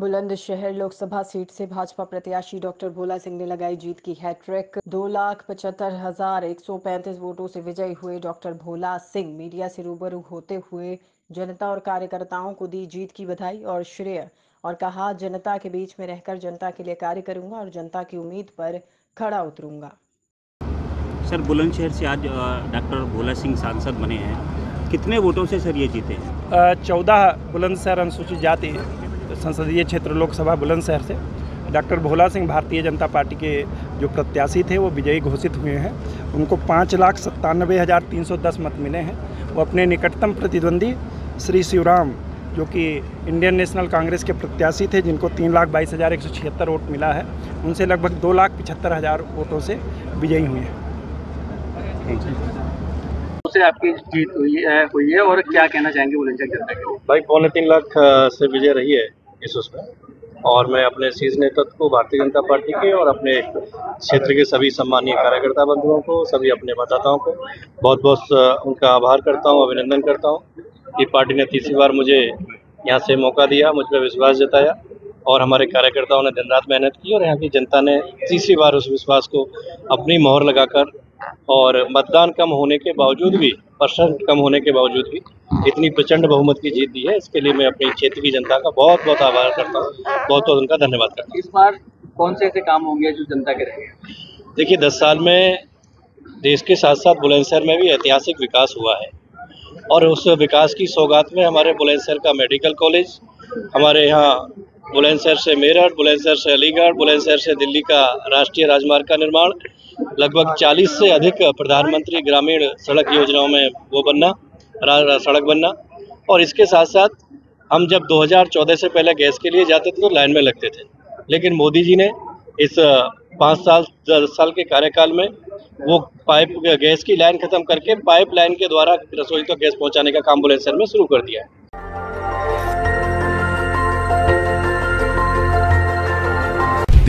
Bulandshahr Lok Sabha seat से भाजपा प्रत्याशी doctor Bhola Singh ने लगाई जीत की हैट्रिक। दो लाख पचहत्तर हज़ार एक सौ पैंतीस वोटों से विजयी हुए डॉक्टर भोला सिंह मीडिया से रूबरू होते हुए जनता और कार्यकर्ताओं को दी जीत की बधाई और श्रेय और कहा जनता के बीच में रहकर जनता के लिए कार्य करूँगा और जनता की उम्मीद पर खड़ा उतरूँगा। सर बुलंदशहर से आज डॉक्टर भोला सिंह सांसद बने हैं। कितने वोटों से सर ये जीते चौदह बुलंदशहर अनुसूचित जाति संसदीय क्षेत्र लोकसभा बुलंदशहर से। डॉक्टर भोला सिंह भारतीय जनता पार्टी के जो प्रत्याशी थे वो विजयी घोषित हुए हैं। उनको पाँच लाख सत्तानबे हज़ार तीन सौ दस मत मिले हैं। वो अपने निकटतम प्रतिद्वंदी श्री शिवराम जो कि इंडियन नेशनल कांग्रेस के प्रत्याशी थे जिनको तीन लाख बाईस हज़ार एक सौ छिहत्तर वोट मिला है उनसे लगभग दो लाख पिछहत्तर हज़ार वोटों से विजयी हुए हैं। से आपकी जीत हुई है हुई है और क्या कहना चाहेंगे बुलंदशहर जनता के भाई पौने तीन लाख से विजय रही है। इस उसमें। और मैं अपने शीर्ष नेतृत्व को भारतीय जनता पार्टी के और अपने क्षेत्र के सभी सम्मानीय कार्यकर्ता बंधुओं को, सभी अपने मतदाताओं को बहुत बहुत उनका आभार करता हूँ, अभिनंदन करता हूँ कि पार्टी ने तीसरी बार मुझे यहाँ से मौका दिया, मुझ पर विश्वास जताया और हमारे कार्यकर्ताओं ने दिन रात मेहनत की और यहाँ की जनता ने तीसरी बार उस विश्वास को अपनी मोहर लगाकर और मतदान कम होने के बावजूद भी परसेंट कम होने के बावजूद भी इतनी प्रचंड बहुमत की जीत दी है। इसके लिए मैं अपनी क्षेत्र की जनता का बहुत बहुत आभार करता हूँ। बहुत बहुत उनका धन्यवाद करता हूँ। इस बार कौन से ऐसे काम होंगे जो जनता के रहेंगे? देखिए दस साल में देश के साथ साथ बुलंदशहर में भी ऐतिहासिक विकास हुआ है। और उस विकास की सौगात में हमारे बुलंदशहर का मेडिकल कॉलेज हमारे यहाँ बुलंदशहर से मेरठ, बुलंदशहर से अलीगढ़, बुलंदशहर से दिल्ली का राष्ट्रीय राजमार्ग का निर्माण। लगभग 40 से अधिक प्रधानमंत्री ग्रामीण सड़क योजनाओं में वो बनना सड़क बनना। और इसके साथ साथ हम जब 2014 से पहले गैस के लिए जाते थे तो लाइन में लगते थे। लेकिन मोदी जी ने इस पाँच साल, दस साल के कार्यकाल में वो पाइप, गैस की लाइन खत्म करके पाइप लाइन के द्वारा रसोई तक तो गैस पहुँचाने का काम बुलंदशहर में शुरू कर दिया है।